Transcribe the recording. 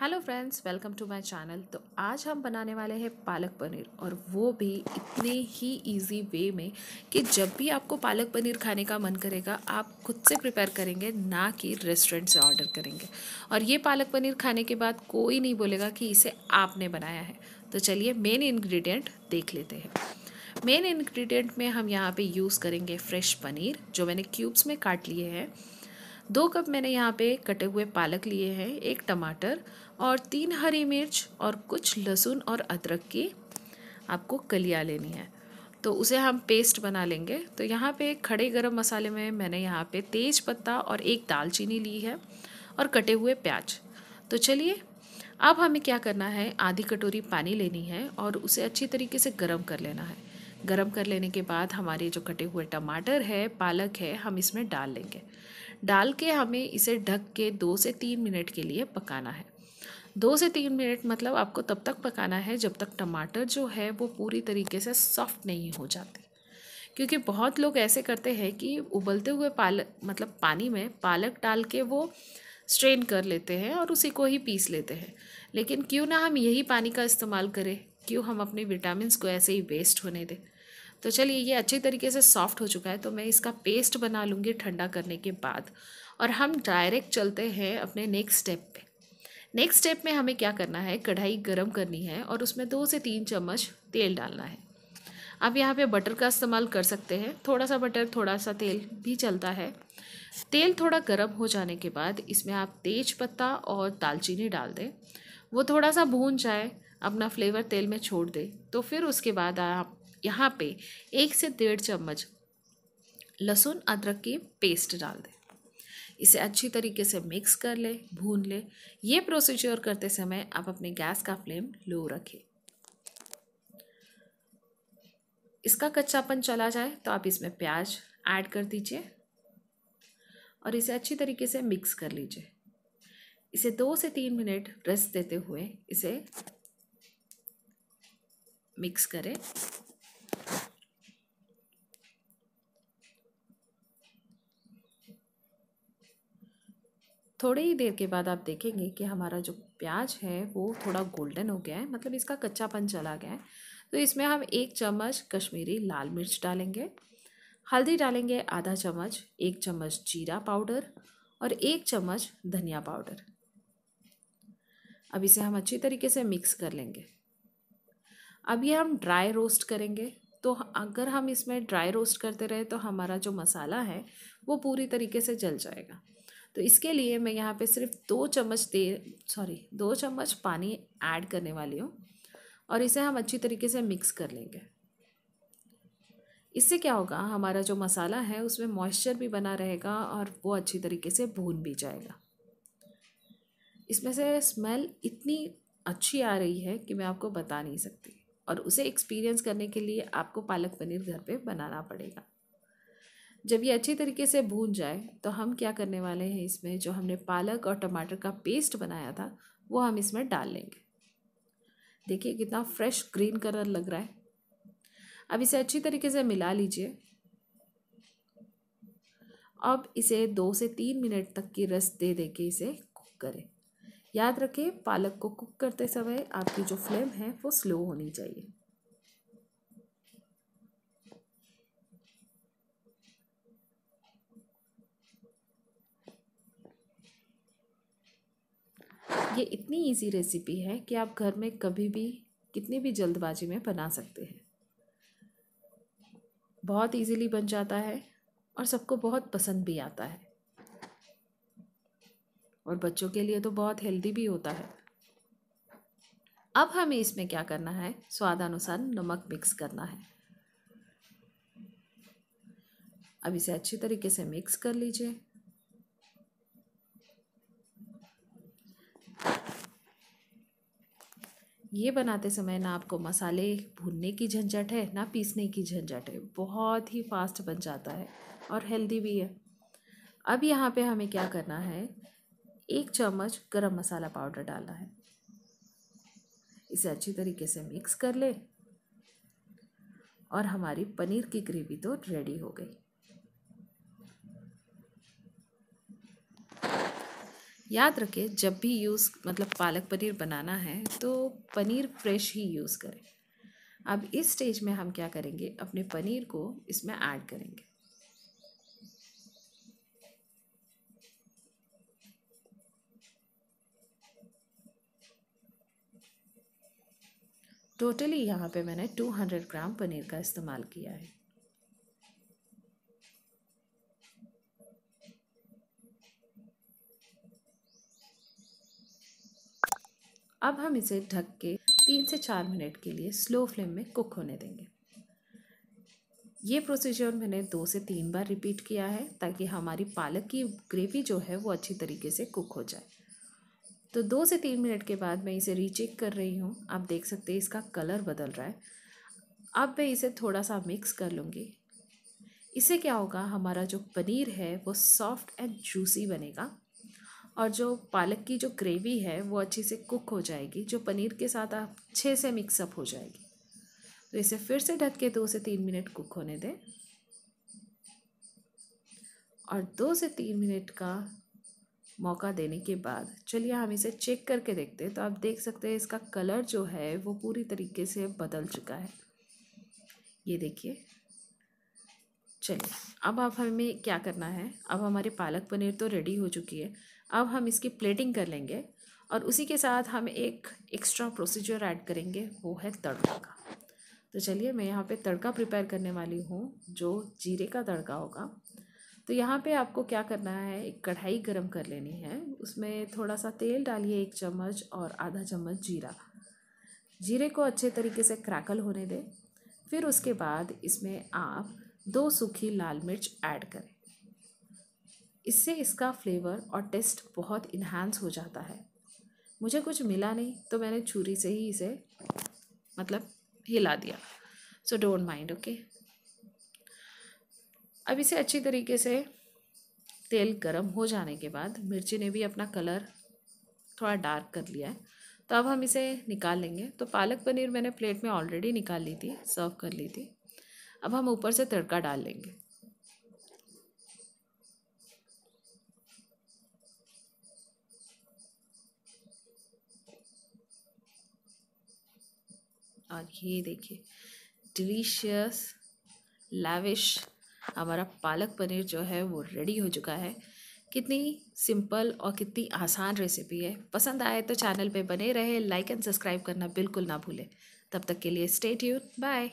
Hello friends welcome to my channel तो आज हम बनाने वाले हैं पालक पनीर और वो भी इतने ही इजी वे में कि जब भी आपको पालक पनीर खाने का मन करेगा, आप खुद से प्रिपेयर करेंगे, ना कि रेस्टोरेंट से ऑर्डर करेंगे। और ये पालक पनीर खाने के बाद कोई नहीं बोलेगा कि इसे आपने बनाया है। तो चलिए मेन इन्ग्रीडियंट देख लेते हैं। मेन इन्ग्रीडियंट में हम यहाँ पर यूज़ करेंगे फ्रेश पनीर, जो मैंने क्यूब्स में काट लिए हैं। दो कप मैंने यहाँ पे कटे हुए पालक लिए हैं, एक टमाटर और तीन हरी मिर्च और कुछ लहसुन और अदरक की आपको कलिया लेनी है। तो उसे हम पेस्ट बना लेंगे। तो यहाँ पे खड़े गरम मसाले में मैंने यहाँ पे तेज पत्ता और एक दालचीनी ली है और कटे हुए प्याज। तो चलिए, अब हमें क्या करना है? आधी कटोरी पानी लेनी है और उसे अच्छी तरीके से गर्म कर लेना है। गर्म कर लेने के बाद हमारे जो कटे हुए टमाटर है, पालक है, हम इसमें डाल लेंगे। डाल के हमें इसे ढक के दो से तीन मिनट के लिए पकाना है। दो से तीन मिनट मतलब आपको तब तक पकाना है जब तक टमाटर जो है वो पूरी तरीके से सॉफ्ट नहीं हो जाते। क्योंकि बहुत लोग ऐसे करते हैं कि उबलते हुए पालक मतलब पानी में पालक डाल के वो स्ट्रेन कर लेते हैं और उसी को ही पीस लेते हैं। लेकिन क्यों ना हम यही पानी का इस्तेमाल करें? क्यों हम अपने विटामिन को ऐसे ही वेस्ट होने दें? तो चलिए, ये अच्छी तरीके से सॉफ्ट हो चुका है तो मैं इसका पेस्ट बना लूँगी ठंडा करने के बाद। और हम डायरेक्ट चलते हैं अपने नेक्स्ट स्टेप पे। नेक्स्ट स्टेप में हमें क्या करना है? कढ़ाई गरम करनी है और उसमें दो से तीन चम्मच तेल डालना है। आप यहाँ पे बटर का इस्तेमाल कर सकते हैं। थोड़ा सा बटर थोड़ा सा तेल भी चलता है। तेल थोड़ा गर्म हो जाने के बाद इसमें आप तेज पत्ता और दालचीनी डाल दें। वो थोड़ा सा भून जाए, अपना फ्लेवर तेल में छोड़ दे। तो फिर उसके बाद आप यहाँ पे एक से डेढ़ चम्मच लहसुन अदरक की पेस्ट डाल दें। इसे अच्छी तरीके से मिक्स कर ले, भून ले। ये प्रोसीजर करते समय आप अपने गैस का फ्लेम लो रखें। इसका कच्चापन चला जाए तो आप इसमें प्याज ऐड कर दीजिए और इसे अच्छी तरीके से मिक्स कर लीजिए। इसे दो से तीन मिनट रेस्ट देते हुए इसे मिक्स करें। थोड़ी ही देर के बाद आप देखेंगे कि हमारा जो प्याज है, वो थोड़ा गोल्डन हो गया है मतलब इसका कच्चापन चला गया है। तो इसमें हम एक चम्मच कश्मीरी लाल मिर्च डालेंगे, हल्दी डालेंगे आधा चम्मच, एक चम्मच जीरा पाउडर और एक चम्मच धनिया पाउडर। अब इसे हम अच्छी तरीके से मिक्स कर लेंगे। अब ये हम ड्राई रोस्ट करेंगे। तो अगर हम इसमें ड्राई रोस्ट करते रहे तो हमारा जो मसाला है, वो पूरी तरीके से जल जाएगा। तो इसके लिए मैं यहाँ पे सिर्फ़ दो चम्मच तेल सॉरी दो चम्मच पानी ऐड करने वाली हूँ और इसे हम अच्छी तरीके से मिक्स कर लेंगे। इससे क्या होगा, हमारा जो मसाला है उसमें मॉइस्चर भी बना रहेगा और वो अच्छी तरीके से भून भी जाएगा। इसमें से स्मेल इतनी अच्छी आ रही है कि मैं आपको बता नहीं सकती और उसे एक्सपीरियंस करने के लिए आपको पालक पनीर घर पे बनाना पड़ेगा। जब ये अच्छी तरीके से भून जाए तो हम क्या करने वाले हैं इसमें? जो हमने पालक और टमाटर का पेस्ट बनाया था, वो हम इसमें डाल लेंगे। देखिए कितना फ्रेश ग्रीन कलर लग रहा है। अब इसे अच्छी तरीके से मिला लीजिए। अब इसे दो से तीन मिनट तक की रस दे दे के इसे कुक करें। याद रखें, पालक को कुक करते समय आपकी जो फ्लेम है, वो स्लो होनी चाहिए। ये इतनी इजी रेसिपी है कि आप घर में कभी भी, कितनी भी जल्दबाजी में बना सकते हैं। बहुत इजीली बन जाता है और सबको बहुत पसंद भी आता है। और बच्चों के लिए तो बहुत हेल्दी भी होता है। अब हमें इसमें क्या करना है? स्वादानुसार नमक मिक्स करना है। अब इसे अच्छी तरीके से मिक्स कर लीजिए। ये बनाते समय ना आपको मसाले भूनने की झंझट है, ना पीसने की झंझट है। बहुत ही फास्ट बन जाता है और हेल्दी भी है। अब यहाँ पे हमें क्या करना है? एक चम्मच गरम मसाला पाउडर डालना है। इसे अच्छी तरीके से मिक्स कर ले और हमारी पनीर की ग्रेवी तो रेडी हो गई। याद रखें, जब भी यूज़ मतलब पालक पनीर बनाना है तो पनीर फ्रेश ही यूज़ करें। अब इस स्टेज में हम क्या करेंगे? अपने पनीर को इसमें ऐड करेंगे। टोटली यहाँ पे मैंने 200 ग्राम पनीर का इस्तेमाल किया है। अब हम इसे ढक के तीन से चार मिनट के लिए स्लो फ्लेम में कुक होने देंगे। ये प्रोसीजर मैंने दो से तीन बार रिपीट किया है ताकि हमारी पालक की ग्रेवी जो है वो अच्छी तरीके से कुक हो जाए। तो दो से तीन मिनट के बाद मैं इसे रीचेक कर रही हूँ। आप देख सकते हैं इसका कलर बदल रहा है। अब मैं इसे थोड़ा सा मिक्स कर लूँगी। इससे क्या होगा? हमारा जो पनीर है वो सॉफ्ट एंड जूसी बनेगा। और जो पालक की जो ग्रेवी है, वो अच्छे से कुक हो जाएगी, जो पनीर के साथ अच्छे से मिक्सअप हो जाएगी। तो इसे फिर से ढक के दो से तीन मिनट कुक होने दें। और दो से तीन मिनट का मौका देने के बाद, चलिए हम इसे चेक करके देखते हैं। तो आप देख सकते हैं इसका कलर जो है, वो पूरी तरीके से बदल चुका है। ये देखिए। चलिए, अब आप हमें क्या करना है? अब हमारी पालक पनीर तो रेडी हो चुकी है। अब हम इसकी प्लेटिंग कर लेंगे और उसी के साथ हम एक एक्स्ट्रा प्रोसीजर ऐड करेंगे, वो है तड़का का। तो चलिए मैं यहाँ पे तड़का प्रिपेयर करने वाली हूँ, जो जीरे का तड़का होगा। तो यहाँ पे आपको क्या करना है, एक कढ़ाई गरम कर लेनी है। उसमें थोड़ा सा तेल डालिए एक चम्मच और आधा चम्मच जीरा। जीरे को अच्छे तरीके से क्रैकल होने दें। फिर उसके बाद इसमें आप दो सूखी लाल मिर्च ऐड करें। इससे इसका फ्लेवर और टेस्ट बहुत इन्हांस हो जाता है। मुझे कुछ मिला नहीं तो मैंने छुरी से ही इसे मतलब हिला दिया। सो डोंट माइंड ओके अब इसे अच्छी तरीके से तेल गरम हो जाने के बाद मिर्ची ने भी अपना कलर थोड़ा डार्क कर लिया है। तो अब हम इसे निकाल लेंगे। तो पालक पनीर मैंने प्लेट में ऑलरेडी निकाल ली थी सर्व कर ली थी। अब हम ऊपर से तड़का डाल लेंगे। और ये देखिए। डिलीशियस लाविश हमारा पालक पनीर जो है वो रेडी हो चुका है। कितनी सिंपल और कितनी आसान रेसिपी है। पसंद आए तो चैनल पे बने रहे लाइक एंड सब्सक्राइब करना बिल्कुल ना भूलें। तब तक के लिए स्टे ट्यून बाय